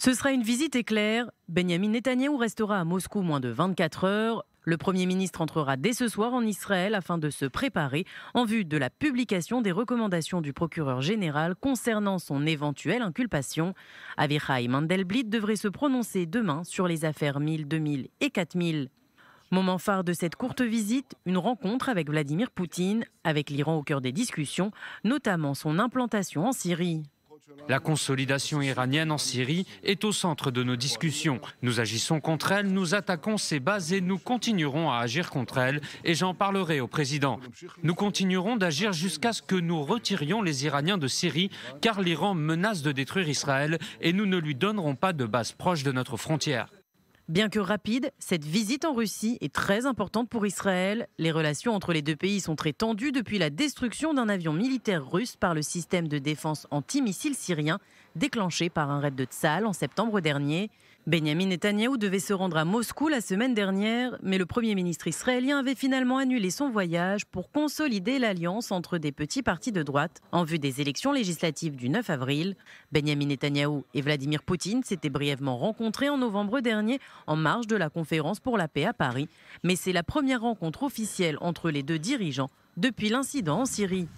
Ce sera une visite éclair. Benjamin Netanyahou restera à Moscou moins de 24 heures. Le Premier ministre entrera dès ce soir en Israël afin de se préparer en vue de la publication des recommandations du procureur général concernant son éventuelle inculpation. Avichai Mandelblit devrait se prononcer demain sur les affaires 1000, 2000 et 4000. Moment phare de cette courte visite, une rencontre avec Vladimir Poutine, avec l'Iran au cœur des discussions, notamment son implantation en Syrie. La consolidation iranienne en Syrie est au centre de nos discussions. Nous agissons contre elle, nous attaquons ses bases et nous continuerons à agir contre elle. Et j'en parlerai au président. Nous continuerons d'agir jusqu'à ce que nous retirions les Iraniens de Syrie, car l'Iran menace de détruire Israël et nous ne lui donnerons pas de base proche de notre frontière. Bien que rapide, cette visite en Russie est très importante pour Israël. Les relations entre les deux pays sont très tendues depuis la destruction d'un avion militaire russe par le système de défense antimissile syrien déclenché par un raid de Tsal en septembre dernier. Benjamin Netanyahou devait se rendre à Moscou la semaine dernière, mais le Premier ministre israélien avait finalement annulé son voyage pour consolider l'alliance entre des petits partis de droite en vue des élections législatives du 9 avril. Benjamin Netanyahou et Vladimir Poutine s'étaient brièvement rencontrés en novembre dernier en marge de la conférence pour la paix à Paris, mais c'est la première rencontre officielle entre les deux dirigeants depuis l'incident en Syrie.